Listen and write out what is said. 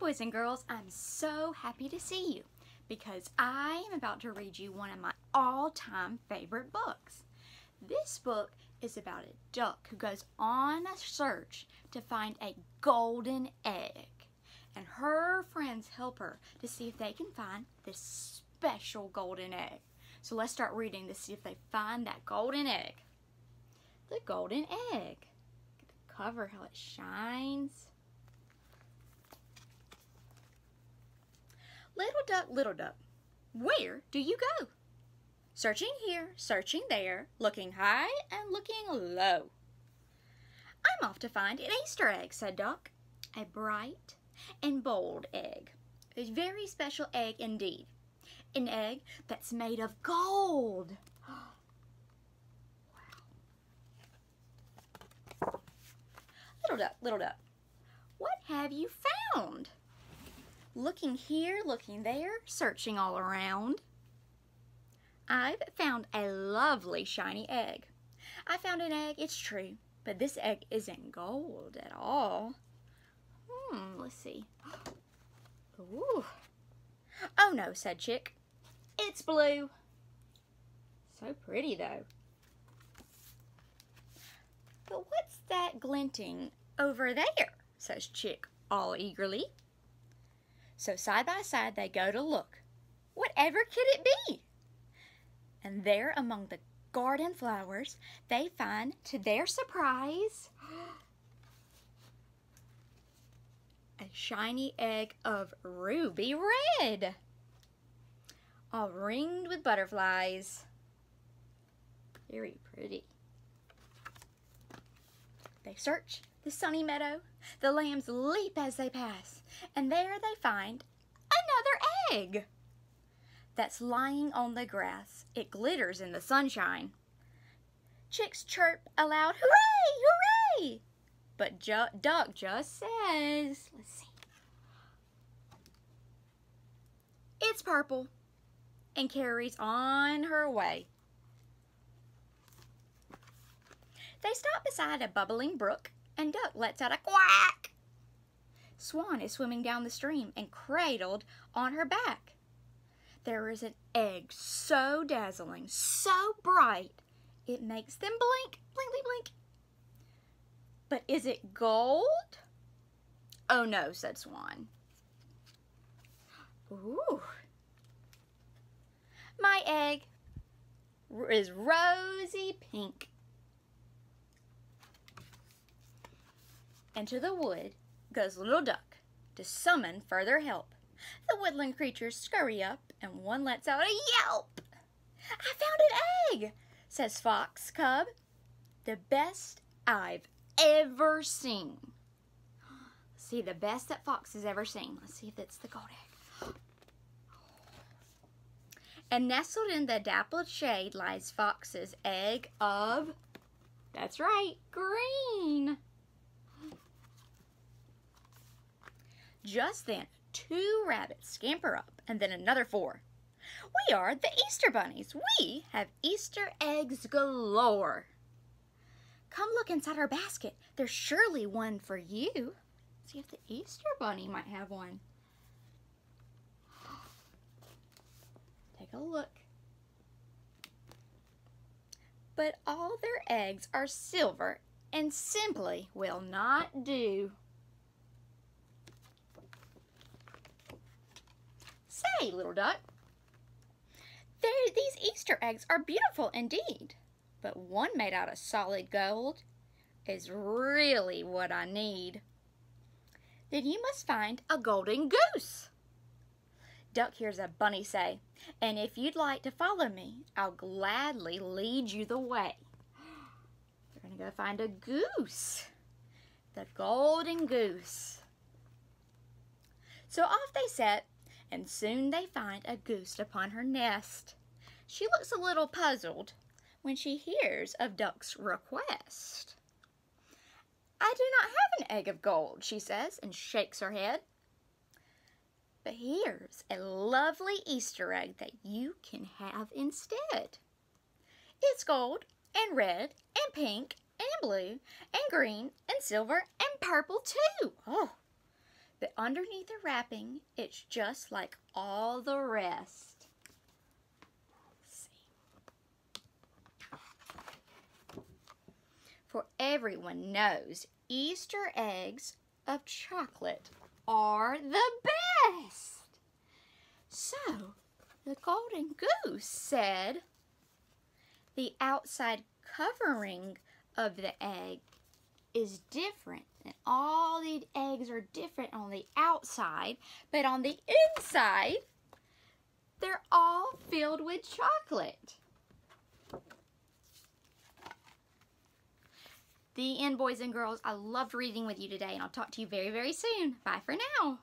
boys and girls, I'm so happy to see you because I am about to read you one of my all-time favorite books. This book is about a duck who goes on a search to find a golden egg. And her friends help her to see if they can find this special golden egg. So let's start reading to see if they find that golden egg. The golden egg. the cover, how it shines. Little duck, little duck, where do you go? Searching here, searching there, looking high and looking low. I'm off to find an Easter egg, said Duck. A bright and bold egg. A very special egg indeed. An egg that's made of gold. wow. Little duck, little duck, what have you found? Looking here, looking there, searching all around. I've found a lovely shiny egg. I found an egg, it's true, but this egg isn't gold at all. Hmm, let's see. Ooh. Oh no, said Chick. It's blue. So pretty though. But what's that glinting over there? says Chick all eagerly. So side by side they go to look. Whatever could it be? And there among the garden flowers they find, to their surprise, a shiny egg of ruby red, all ringed with butterflies. Very pretty. They search the sunny meadow. The lambs leap as they pass, and there they find another egg that's lying on the grass. It glitters in the sunshine. Chicks chirp aloud, hooray, hooray! But ju Duck just says, let's see, it's purple and carries on her way. They stop beside a bubbling brook and Duck lets out a quack. Swan is swimming down the stream and cradled on her back. There is an egg so dazzling, so bright, it makes them blink, blink, blink, blink. But is it gold? Oh no, said Swan. Ooh. My egg is rosy pink. Into the wood goes Little Duck to summon further help. The woodland creatures scurry up and one lets out a yelp. I found an egg, says Fox Cub. The best I've ever seen. see, the best that Fox has ever seen. Let's see if it's the gold egg. And nestled in the dappled shade lies Fox's egg of, that's right, green. Just then, two rabbits scamper up, and then another four. We are the Easter Bunnies. We have Easter eggs galore. Come look inside our basket. There's surely one for you. See if the Easter Bunny might have one. Take a look. But all their eggs are silver and simply will not do. Say, little duck, these Easter eggs are beautiful indeed, but one made out of solid gold is really what I need. Then you must find a golden goose. Duck hears a bunny say, and if you'd like to follow me, I'll gladly lead you the way. They're going to go find a goose, the golden goose. So off they set and soon they find a goose upon her nest. She looks a little puzzled when she hears of Duck's request. I do not have an egg of gold, she says, and shakes her head. But here's a lovely Easter egg that you can have instead. It's gold and red and pink and blue and green and silver and purple too. Oh, But underneath the wrapping, it's just like all the rest. For everyone knows Easter eggs of chocolate are the best. So, the golden goose said, the outside covering of the egg is different. And all the eggs are different on the outside, but on the inside, they're all filled with chocolate. The end, boys and girls. I loved reading with you today, and I'll talk to you very, very soon. Bye for now.